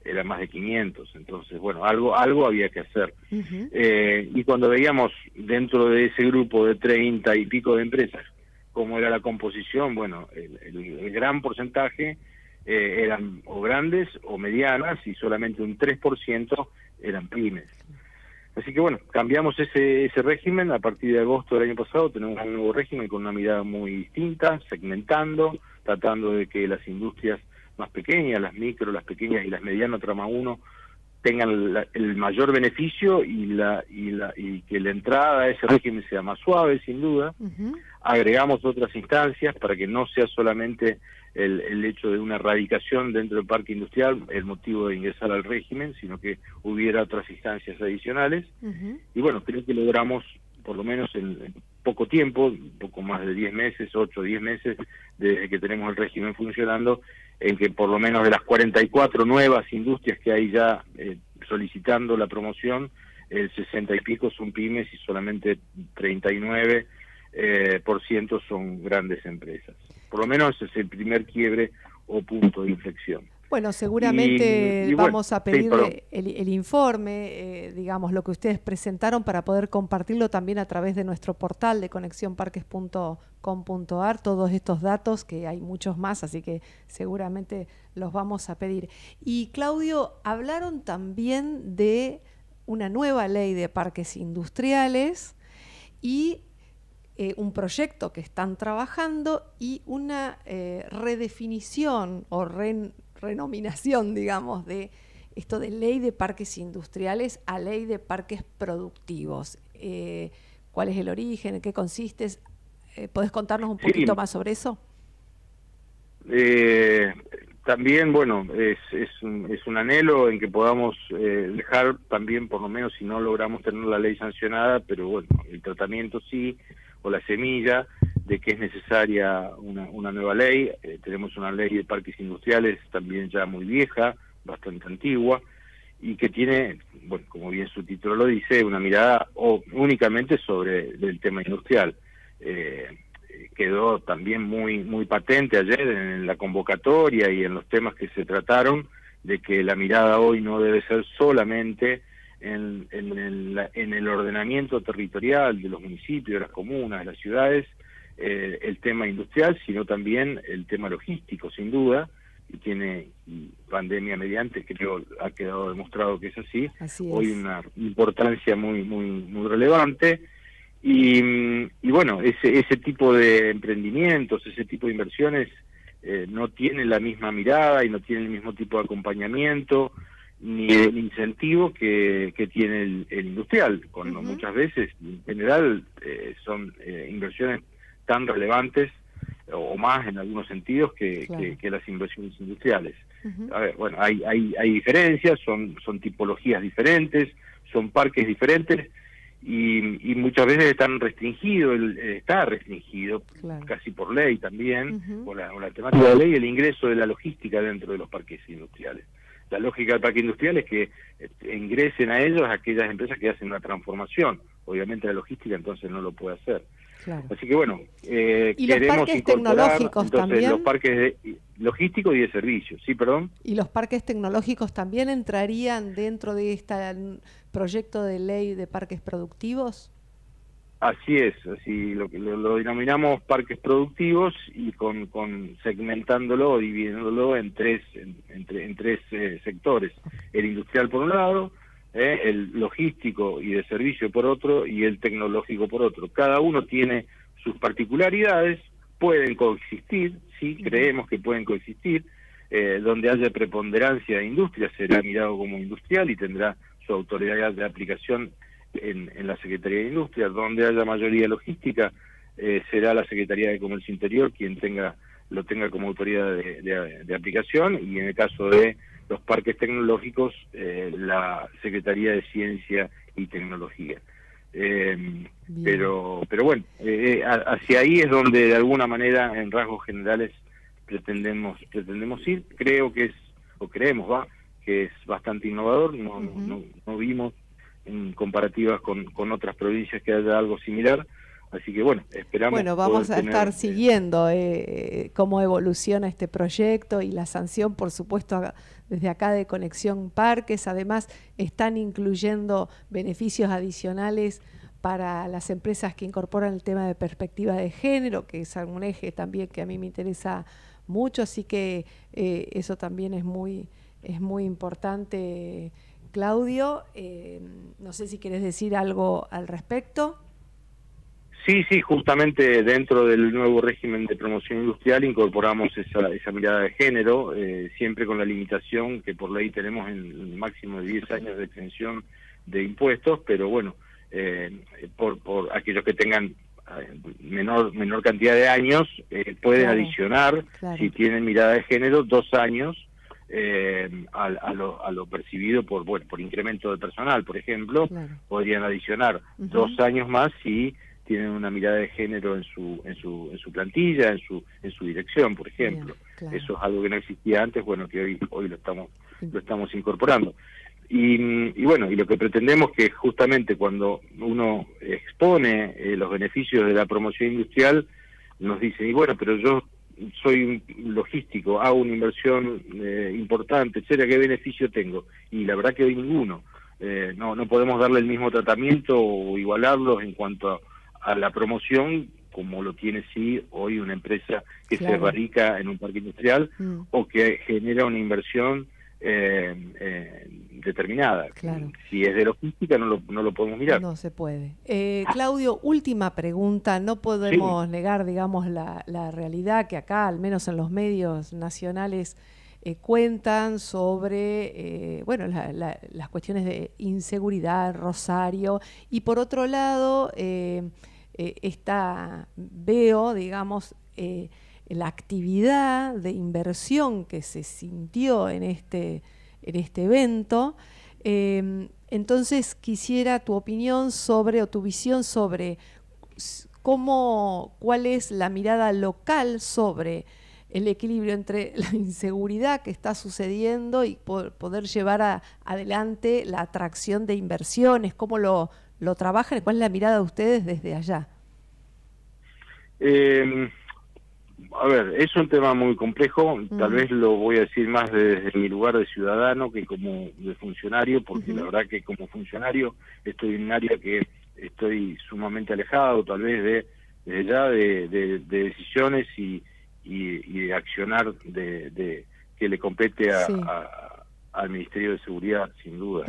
era más de 500, entonces, bueno, algo algo había que hacer. eh, y cuando veíamos dentro de ese grupo de 30 y pico de empresas cómo era la composición, bueno, el, gran porcentaje eh, eran o grandes o medianas y solamente un 3% eran pymes. Así que bueno, cambiamos ese, ese régimen, a partir de agosto del año pasado tenemos un nuevo régimen con una mirada muy distinta, segmentando, tratando de que las industrias más pequeñas, las micro, las pequeñas y las medianas trama 1 tengan el mayor beneficio y la, y la y que la entrada a ese régimen sea más suave sin duda. Agregamos otras instancias para que no sea solamente el, el, hecho de una erradicación dentro del parque industrial el motivo de ingresar al régimen sino que hubiera otras instancias adicionales. Y bueno creo que logramos por lo menos en, poco tiempo, poco más de 10 meses, 8 o 10 meses, desde que tenemos el régimen funcionando, en que por lo menos de las 44 nuevas industrias que hay ya eh, solicitando la promoción, el 60 y pico son pymes y solamente 39 eh, por ciento son grandes empresas. Por lo menos es el primer quiebre o punto de inflexión. Bueno, seguramente Y- y bueno, vamos a sí, pedir perdón. el, el informe, eh, digamos, lo que ustedes presentaron para poder compartirlo también a través de nuestro portal de conexiónparques.com.ar, todos estos datos, que hay muchos más, así que seguramente los vamos a pedir. Y Claudio, hablaron también de una nueva ley de parques industriales y eh, un proyecto que están trabajando y una eh, redefinición o ren- renominación, digamos, de esto de ley de parques industriales a ley de parques productivos. Eh, ¿Cuál es el origen? ¿En qué consiste? Eh, ¿Podés contarnos un Sí. poquito más sobre eso? Eh, también, bueno, es, es, un, es un anhelo en que podamos eh, dejar también, por lo menos si no logramos tener la ley sancionada, pero bueno, el tratamiento sí, o la semilla de que es necesaria una, una nueva ley. Eh, tenemos una ley de parques industriales también ya muy vieja, bastante antigua, y que tiene, bueno, como bien su título lo dice, una mirada o, únicamente sobre el tema industrial. Eh, quedó también muy muy patente ayer en la convocatoria y en los temas que se trataron de que la mirada hoy no debe ser solamente en, en, el, en el ordenamiento territorial de los municipios, de las comunas, de las ciudades, eh, el tema industrial, sino también el tema logístico, sin duda, y tiene pandemia mediante, creo ha quedado demostrado que es así, Así hoy una importancia muy muy muy relevante. Y, mm, y bueno, ese, ese tipo de emprendimientos, ese tipo de inversiones eh, no tienen la misma mirada y no tienen el mismo tipo de acompañamiento ni el incentivo que, que tiene el, el industrial, cuando muchas veces, en general, eh, son eh, inversiones tan relevantes o más en algunos sentidos que, Claro. que- que las inversiones industriales. A ver, bueno, hay, hay, hay diferencias, son, son tipologías diferentes, son parques diferentes y, y muchas veces están restringidos, el- está restringido casi por ley también, por, la, por la temática de la ley, el ingreso de la logística dentro de los parques industriales. La lógica del parque industrial es que este, ingresen a ellos aquellas empresas que hacen una transformación. Obviamente la logística entonces no lo puede hacer. Así que bueno, eh, ¿Y los queremos parques incorporar tecnológicos entonces, también? los parques logísticos y de servicios. Sí, perdón. ¿Y los parques tecnológicos también entrarían dentro de este proyecto de ley de parques productivos? Así es, así lo que lo, lo denominamos parques productivos y con, con segmentándolo o dividiéndolo en tres en, en en tres eh, sectores: el industrial por un lado, eh, el logístico y de servicio por otro y el tecnológico por otro. Cada uno tiene sus particularidades, pueden coexistir, sí, creemos que pueden coexistir. eh, donde haya preponderancia de industria será mirado como industrial y tendrá su autoridad de aplicación en, en la Secretaría de Industria, donde haya mayoría logística, eh, será la Secretaría de Comercio Interior quien tenga lo tenga como autoridad de, de- de aplicación y en el caso de los parques tecnológicos, eh, la Secretaría de Ciencia y Tecnología. Eh, pero, pero bueno, eh, a- hacia ahí es donde de alguna manera, en rasgos generales, pretendemos pretendemos ir. Creo que es, o creemos, va, que es bastante innovador. No, no- no, no vimos en comparativas con, con otras provincias que haya algo similar. Así que bueno, esperamos. Bueno, vamos a tener, estar siguiendo eh, cómo evoluciona este proyecto y la sanción, por supuesto, desde acá de Conexión Parques. Además, están incluyendo beneficios adicionales para las empresas que incorporan el tema de perspectiva de género, que es un eje también que a mí me interesa mucho, así que eh, eso también es muy, es muy importante. Claudio, eh, no sé si quieres decir algo al respecto. Sí, sí, justamente dentro del nuevo régimen de promoción industrial incorporamos esa, esa mirada de género, eh, siempre con la limitación que por ley tenemos en el máximo de 10 años de exención de impuestos, pero bueno, eh, por, por aquellos que tengan eh, menor menor cantidad de años, eh, pueden Claro, adicionar, claro. si tienen mirada de género, dos años eh, a, a lo, a lo percibido por bueno por incremento de personal, por ejemplo, podrían adicionar dos años más si tienen una mirada de género en su en su en su plantilla, en su en su dirección, por ejemplo. claro. Eso es algo que no existía antes, bueno, que hoy hoy lo estamos lo estamos incorporando. Y, y bueno, y lo que pretendemos que justamente cuando uno expone eh, los beneficios de la promoción industrial, nos dicen, y bueno, pero yo soy un logístico, hago una inversión eh, importante, etcétera, ¿qué beneficio tengo? Y la verdad que hoy ninguno. Eh, no, no podemos darle el mismo tratamiento o igualarlos en cuanto a, la promoción como lo tiene sí hoy una empresa que se radica en un parque industrial Mm. o que genera una inversión eh, eh, determinada. Claro. Si es de logística no lo, no lo podemos mirar. No se puede. Eh, Claudio, última pregunta. No podemos negar, digamos, la, la realidad que acá, al menos en los medios nacionales, eh, cuentan sobre, eh, bueno, la- la- las cuestiones de inseguridad, Rosario, y por otro lado, eh, eh, veo, digamos, la actividad de inversión que se sintió en este, en este evento. Entonces quisiera tu opinión sobre, o tu visión sobre cómo, cuál es la mirada local sobre el equilibrio entre la inseguridad que está sucediendo y po- poder llevar a- adelante la atracción de inversiones, cómo lo, lo trabajan y cuál es la mirada de ustedes desde allá. Eh, a ver, es un tema muy complejo, tal Mm. vez lo voy a decir más desde mi lugar de ciudadano que como de funcionario, porque la verdad que como funcionario estoy en un área que estoy sumamente alejado, tal vez de, de ya de, de- de decisiones y, y, y de accionar de, de- que le compete a- Sí. a- al Ministerio de Seguridad, sin duda.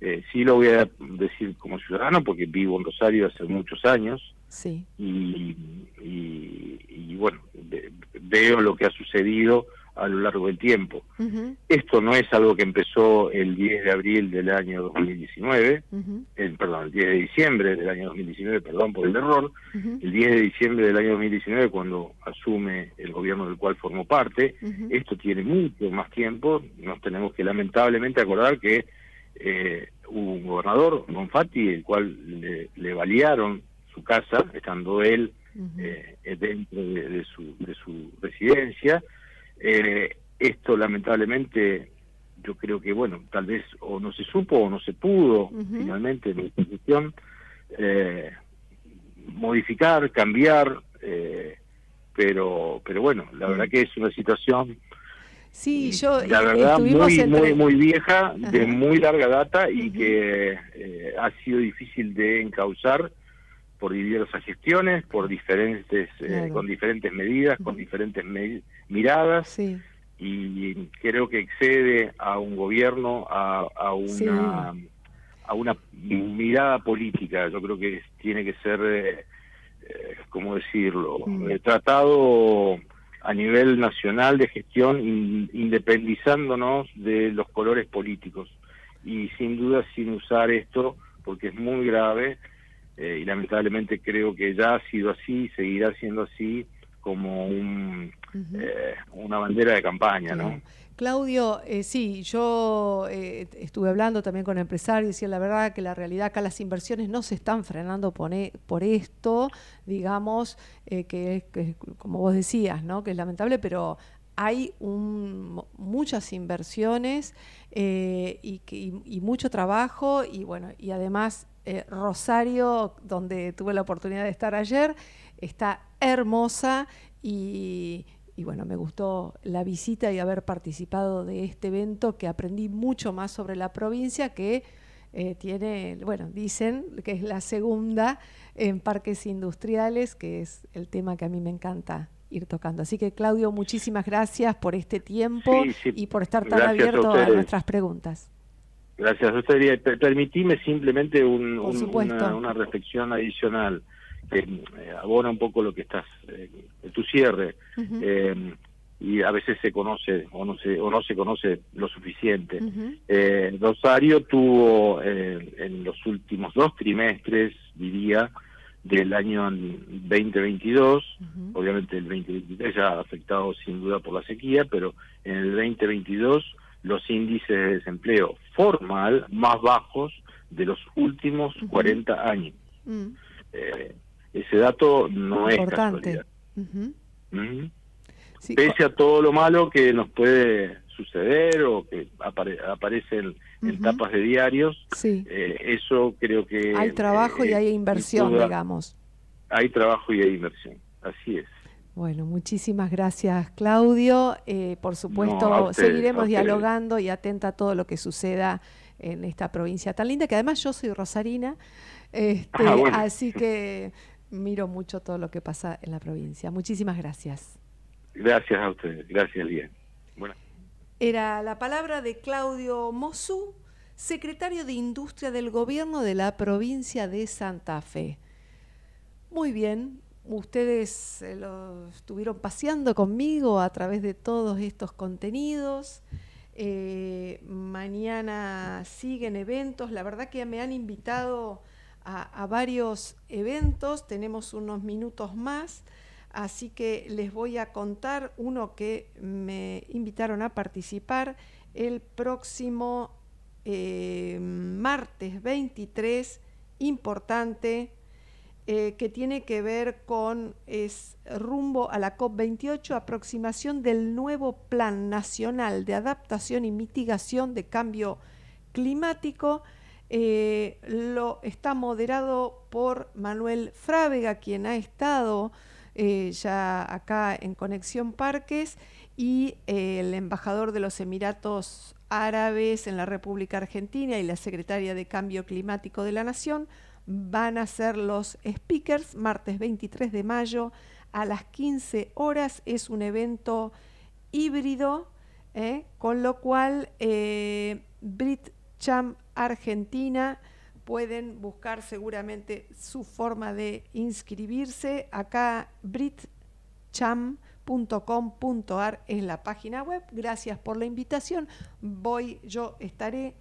Eh, sí lo voy a decir como ciudadano porque vivo en Rosario hace muchos años Sí. y, y- y, bueno, ve- veo lo que ha sucedido a lo largo del tiempo. Esto no es algo que empezó el 10 de abril del año 2019, ujú, el, perdón, el 10 de diciembre del año 2019, perdón por el error, el 10 de diciembre del año 2019 cuando asume el gobierno del cual formó parte, esto tiene mucho más tiempo, nos tenemos que lamentablemente acordar que eh, hubo un gobernador, Bonfatti, el cual le, le balearon su casa, estando él eh, dentro de, de su, de su residencia. Eh, esto lamentablemente yo creo que, bueno, tal vez o no se supo o no se pudo finalmente en la institución eh, modificar, cambiar, eh, pero, pero bueno, la verdad que es una situación Sí, yo la verdad muy muy muy vieja de muy larga data y que eh, ha sido difícil de encauzar por diversas gestiones por diferentes eh, con diferentes medidas con diferentes me- miradas Sí. y creo que excede a un gobierno a, a una Sí. a una mirada política yo creo que tiene que ser eh, eh, cómo decirlo Mm. Eh, tratado a nivel nacional de gestión in- independizándonos de los colores políticos y sin duda sin usar esto porque es muy grave eh, y lamentablemente creo que ya ha sido así seguirá siendo así como un, eh, una bandera de campaña no Claudio, eh, sí, yo eh, estuve hablando también con empresarios y la verdad que la realidad acá las inversiones no se están frenando por, e- por esto, digamos, que, es- que como vos decías, ¿no? que es lamentable, pero hay un- muchas inversiones y, que- y- y mucho trabajo y bueno, y además eh, Rosario, donde tuve la oportunidad de estar ayer, está hermosa y, y bueno, me gustó la visita y haber participado de este evento que aprendí mucho más sobre la provincia que eh, tiene, bueno, dicen que es la segunda en parques industriales, que es el tema que a mí me encanta ir tocando. Así que Claudio, muchísimas gracias por este tiempo Sí, sí. y por estar tan Gracias abierto a, nuestras preguntas. Gracias. Usted per- permitime simplemente un- una, una reflexión adicional que eh, abona un poco lo que estás, eh, tu cierre. Eh, y a veces se conoce o no se, o no se conoce lo suficiente. Eh, Rosario tuvo eh, en los últimos dos trimestres, diría, del año 2022, obviamente el 2023 ya afectado sin duda por la sequía, pero en el 2022 los índices de desempleo formal más bajos de los últimos 40 años. Mm, Eh, ese dato no es Importante. casualidad. Sí, Pese a todo lo malo que nos puede suceder o que apare- aparece en, tapas de diarios, Sí. eh, eso creo que... Hay trabajo y eh, hay inversión, duda, digamos. Hay trabajo y hay inversión, así es. Bueno, muchísimas gracias Claudio. Eh, por supuesto, No, seguiremos dialogando y atenta a todo lo que suceda en esta provincia tan linda, que además yo soy rosarina, este, Ah, bueno. así que miro mucho todo lo que pasa en la provincia. Muchísimas gracias. Gracias a ustedes, gracias Lía. Bueno. Era la palabra de Claudio Mosú, secretario de Industria del Gobierno de la provincia de Santa Fe. Muy bien, ustedes eh, lo estuvieron paseando conmigo a través de todos estos contenidos. Eh, mañana siguen eventos, la verdad que me han invitado a, varios eventos, tenemos unos minutos más. Así que les voy a contar uno que me invitaron a participar el próximo eh, martes 23, importante, eh, que tiene que ver con rumbo a la COP28, aproximación del nuevo Plan Nacional de Adaptación y Mitigación de Cambio Climático. Eh, lo está moderado por Manuel Frávega, quien ha estado eh, ya acá en Conexión Parques, y el embajador de los Emiratos Árabes en la República Argentina y la secretaria de Cambio Climático de la Nación van a ser los speakers martes 23 de mayo a las 15 horas. Es un evento híbrido, ¿eh? con lo cual eh, Brit Cham Argentina pueden buscar seguramente su forma de inscribirse. Acá britcham.com.ar es la página web. Gracias por la invitación. Voy, yo estaré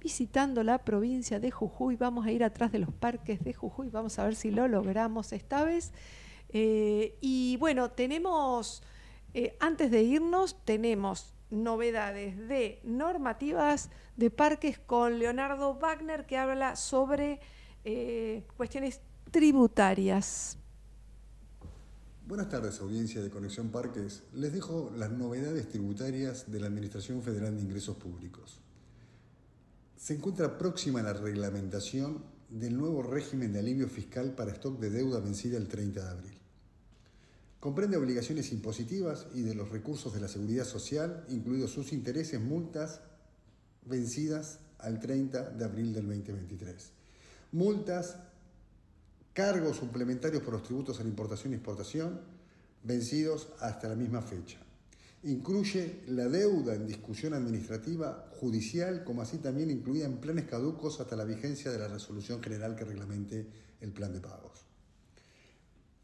visitando la provincia de Jujuy. Vamos a ir atrás de los parques de Jujuy. Vamos a ver si lo logramos esta vez. Eh, y bueno, tenemos, eh, antes de irnos, tenemos novedades de normativas de parques con Leonardo Wagner que habla sobre eh, cuestiones tributarias. Buenas tardes, audiencia de Conexión Parques. Les dejo las novedades tributarias de la Administración Federal de Ingresos Públicos. Se encuentra próxima la reglamentación del nuevo régimen de alivio fiscal para stock de deuda vencida el 30 de abril. Comprende obligaciones impositivas y de los recursos de la seguridad social, incluidos sus intereses, multas vencidas al 30 de abril del 2023. Multas, cargos suplementarios por los tributos a la importación y exportación, vencidos hasta la misma fecha. Incluye la deuda en discusión administrativa judicial, como así también incluida en planes caducos hasta la vigencia de la resolución general que reglamente el plan de pagos.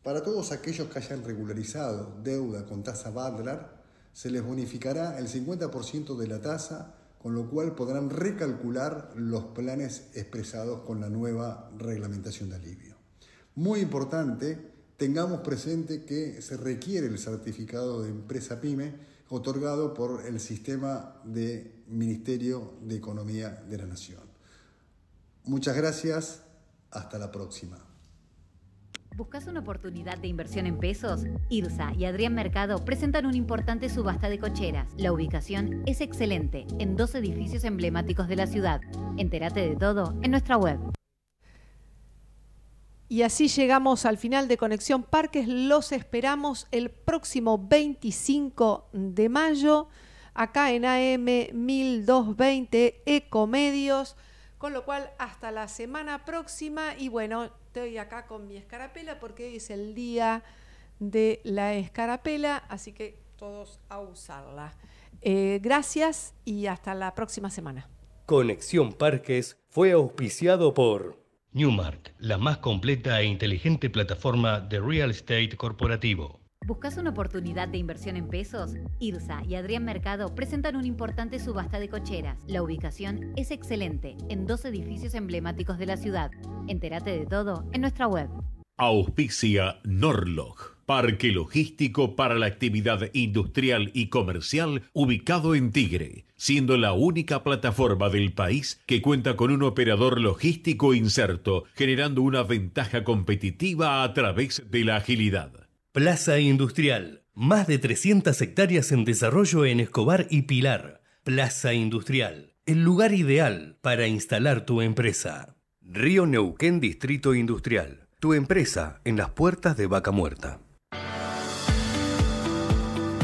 Para todos aquellos que hayan regularizado deuda con tasa Badlar, se les bonificará el 50% de la tasa, con lo cual podrán recalcular los planes expresados con la nueva reglamentación de alivio. Muy importante, tengamos presente que se requiere el certificado de empresa pyme otorgado por el sistema de Ministerio de Economía de la Nación. Muchas gracias, hasta la próxima. ¿Buscas una oportunidad de inversión en pesos? IRSA y Adrián Mercado presentan una importante subasta de cocheras. La ubicación es excelente, en dos edificios emblemáticos de la ciudad. Entérate de todo en nuestra web. Y así llegamos al final de Conexión Parques. Los esperamos el próximo 25 de mayo acá en AM 1220 Ecomedios. Con lo cual, hasta la semana próxima. Y bueno, estoy acá con mi escarapela porque hoy es el día de la escarapela, así que todos a usarla. Eh, gracias y hasta la próxima semana. Conexión Parques fue auspiciado por Newmark, la más completa e inteligente plataforma de real estate corporativo. ¿Buscas una oportunidad de inversión en pesos? IRSA y Adrián Mercado presentan una importante subasta de cocheras. La ubicación es excelente, en dos edificios emblemáticos de la ciudad. Entérate de todo en nuestra web. Auspicia Norlog, parque logístico para la actividad industrial y comercial ubicado en Tigre, siendo la única plataforma del país que cuenta con un operador logístico inserto, generando una ventaja competitiva a través de la agilidad. Plaza Industrial. Más de 300 hectáreas en desarrollo en Escobar y Pilar. Plaza Industrial. El lugar ideal para instalar tu empresa. Río Neuquén Distrito Industrial. Tu empresa en las puertas de Vaca Muerta.